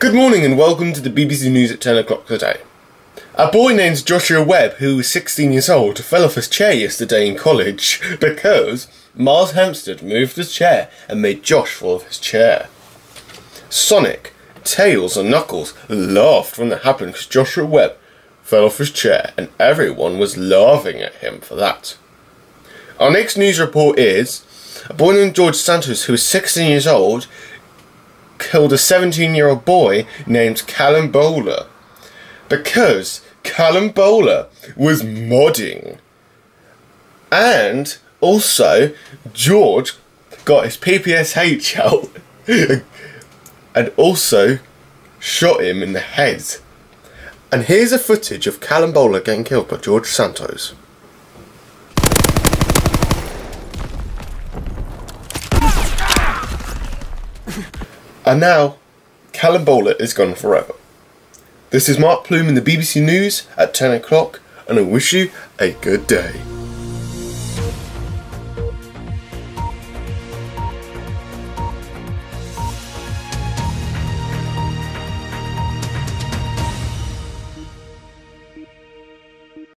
Good morning and welcome to the BBC News at 10 o'clock today. A boy named Joshua Webb, who was 16 years old, fell off his chair yesterday in college because Miles Hempstead moved his chair and made Josh fall off his chair. Sonic, Tails and Knuckles laughed when that happened because Joshua Webb fell off his chair and everyone was laughing at him for that. Our next news report is a boy named George Santos, who is 16 years old, killed a 17 year old boy named Callum Bowler because Callum Bowler was modding. And also, George got his PPSH out and also shot him in the head. And here's a footage of Callum Bowler getting killed by George Santos. And now, Callum Bowler is gone forever. This is Mark Plume in the BBC News at 10 o'clock, and I wish you a good day.